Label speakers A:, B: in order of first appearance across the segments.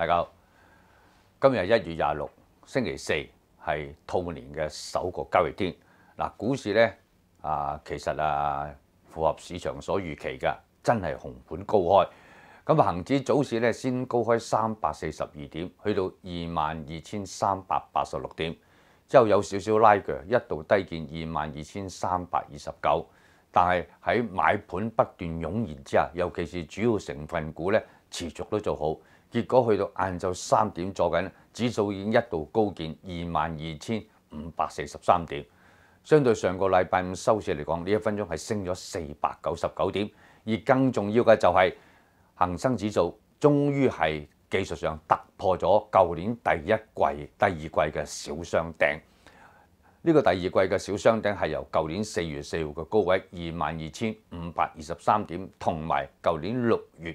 A: 大家好，今日一月廿六，星期四係兔年嘅首個交易天。嗱，股市咧啊，其實啊符合市場所預期嘅，真係紅盤高開。咁啊，恆指早市咧先高開三百四十二點，去到二萬二千三百八十六點，之後有少少拉鋸，一度低見二萬二千三百二十九。但係喺買盤不斷湧現之下，尤其是主要成分股咧持續都做好，結果去到晏晝三點左緊，指數已經一度高見二萬二千五百四十三點，相對上個禮拜五收市嚟講，呢一分鐘係升咗四百九十九點，而更重要嘅就係恒生指數終於係技術上突破咗舊年第一季、第二季嘅小雙頂。呢個第二季嘅小雙頂係由舊年四月四號嘅高位二萬二千五百二十三點，同埋舊年六月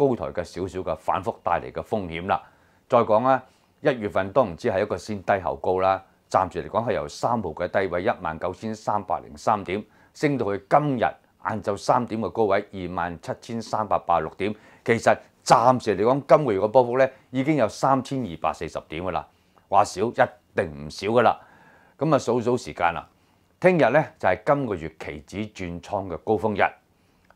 A: 高台嘅少少嘅反覆帶嚟嘅風險啦。再講啦，一月份都唔知係一個先低後高啦。暫住嚟講係由三號嘅低位一萬九千三百零三點，升到去今日晏晝三點嘅高位二萬七千三百八十六點。其實暫時嚟講，今個月嘅波幅呢已經有三千二百四十點噶啦。話少一定唔少噶啦，咁啊數數時間啦。聽日咧就係今個月期指轉倉嘅高峰日，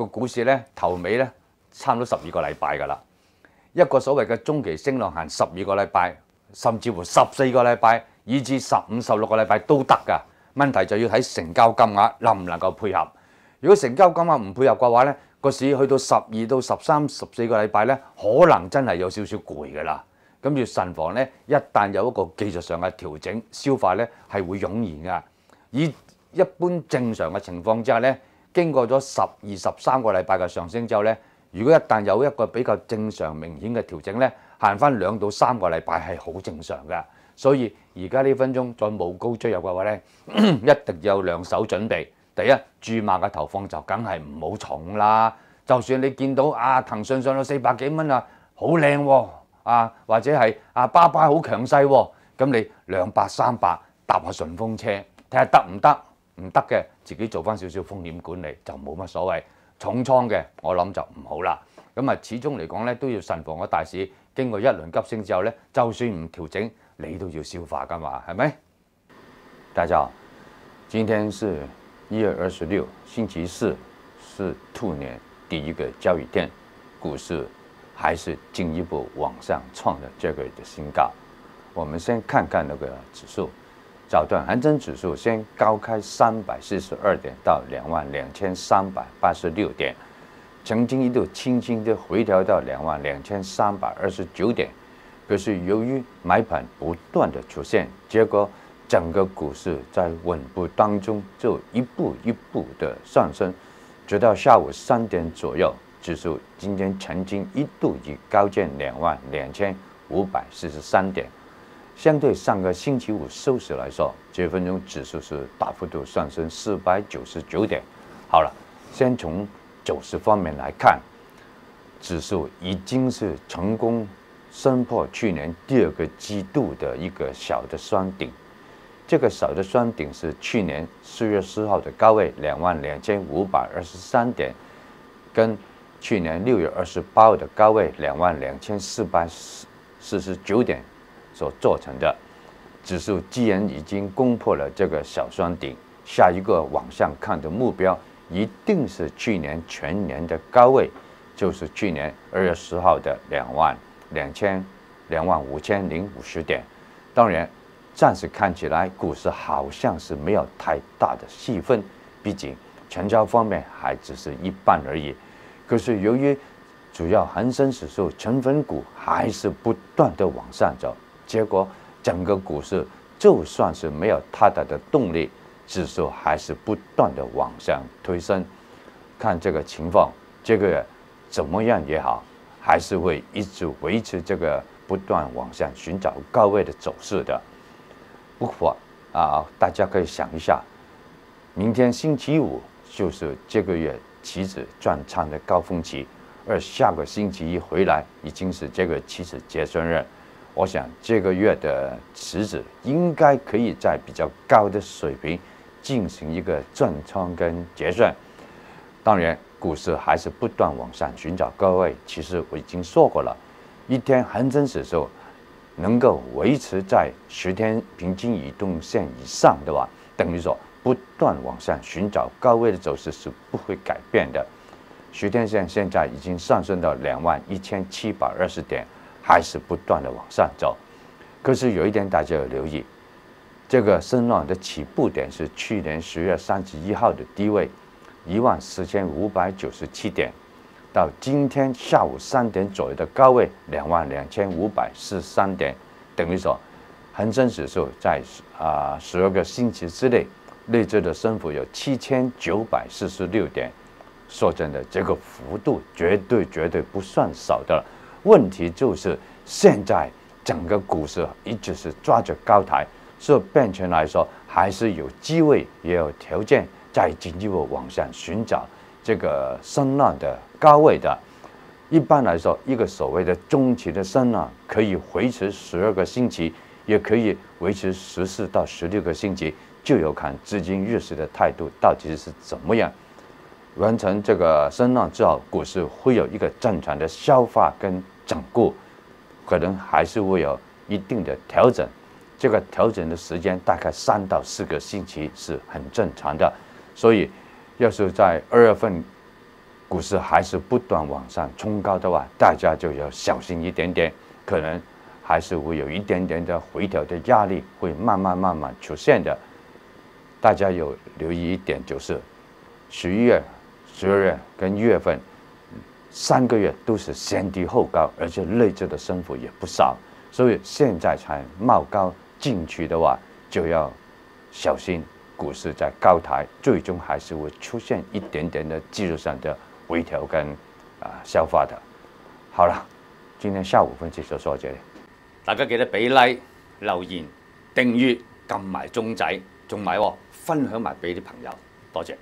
A: 個股市呢頭尾呢差唔多十二個禮拜㗎啦。一個所謂嘅中期升浪行十二個禮拜，甚至乎十四個禮拜，以至十五、十六個禮拜都得㗎。問題就要睇成交金額能唔能夠配合。如果成交金額唔配合嘅話呢，個市去到十二到十三、十四個禮拜呢，可能真係有少少攰㗎啦。咁要慎防咧，一旦有一個技術上嘅調整，消化咧係會湧現噶。以一般正常嘅情況之下咧，經過咗十二十三個禮拜嘅上升之後咧，如果一旦有一個比較正常明顯嘅調整咧，行翻兩到三個禮拜係好正常嘅。所以而家呢分鐘再冇高追入嘅話咧，一定要有兩手準備。第一，注碼嘅投放就梗係唔好重啦。就算你見到啊騰訊上到四百幾蚊啊，好靚喎！啊，或者係啊，巴巴好強勢喎，咁你兩百三百搭下順風車，睇下得唔得？唔得嘅，自己做翻少少風險管理就冇乜所謂。重倉嘅我諗就唔好啦。咁啊，始終嚟講咧都要慎防個大市經過一輪急升之後咧，就算唔調整，你都要消化噶嘛，係咪？大家好，今天是一月二十六，星期四，是兔年第一個交易天，股市。還是進一步往上創了這個的新高。我們先看看那個指數，早段恒生指数先高开三百四十二点到两万两千三百八十六点，曾经一度轻轻的回调到两万两千三百二十九点，可是由于买盘不断的出现，结果整个股市在稳步当中就一步一步的上升，直到下午三点左右，指数今天曾经一度以高见两万两千五百四十三点。相对上个星期五收市来说，这分钟指数是大幅度上升四百九十九点。好了，先从走势方面来看，指数已经是成功升破去年第二个季度的一个小的双顶。这个小的双顶是去年四月四号的高位两万两千五百二十三点，跟去年六月二十八号的高位两万两千四百四四十九点。所做成的指数，既然已经攻破了这个小双顶，下一个往上看的目标一定是去年全年的高位，就是去年二月十号的两万两千两万五千零五十点。当然，暂时看起来股市好像是没有太大的戏份，毕竟成交方面还只是一半而已。可是由于主要恒生指数成分股还是不断的往上走。结果，整个股市就算是没有太大的动力，指数还是不断的往上推升。看这个情况，这个怎么样也好，还是会一直维持这个不断往上寻找高位的走势的。不过啊，大家可以想一下，明天星期五就是这个月期指转仓的高峰期，而下个星期一回来已经是这个期指结算日。我想这个月的池子应该可以在比较高的水平进行一个转仓跟结算。当然，股市还是不断往上寻找高位。其实我已经说过了，一天恒生指数能够维持在十天平均移动线以上的话，等于说不断往上寻找高位的走势是不会改变的。十天线现在已经上升到两万一千七百二十点。还是不断的往上走，可是有一点大家要留意，这个升浪的起步点是去年十月三十一号的低位一万四千五百九十七点，到今天下午三点左右的高位两万两千五百四十三点，等于说恒生指数在啊十二个星期之内内置的升幅有七千九百四十六点，说真的，这个幅度绝对绝对不算少的。问题就是现在整个股市一直是抓着高台，所以变成来说还是有机会，也有条件再进一步往上寻找这个升浪的高位的。一般来说，一个所谓的中期的升浪可以维持十二个星期，也可以维持十四到十六个星期，就要看资金入市的态度到底是怎么样。完成这个升浪之后，股市会有一个正常的消化跟整固，可能还是会有一定的调整。这个调整的时间大概三到四个星期是很正常的。所以，要是在二月份股市还是不断往上冲高的话，大家就要小心一点点，可能还是会有一点点的回调的压力会慢慢慢慢出现的。大家有留意一点，就是十一月。十二月跟一月份三个月都是先低后高，而且累积的升幅也不少，所以现在才冒高进去的话，就要小心股市在高台最终还是会出现一点点的技术上的回调跟啊消化的。好了，今天下午分析就说到这里，大家记得俾 like、留言、订阅、撳埋钟仔，仲埋分享埋俾啲朋友，多谢。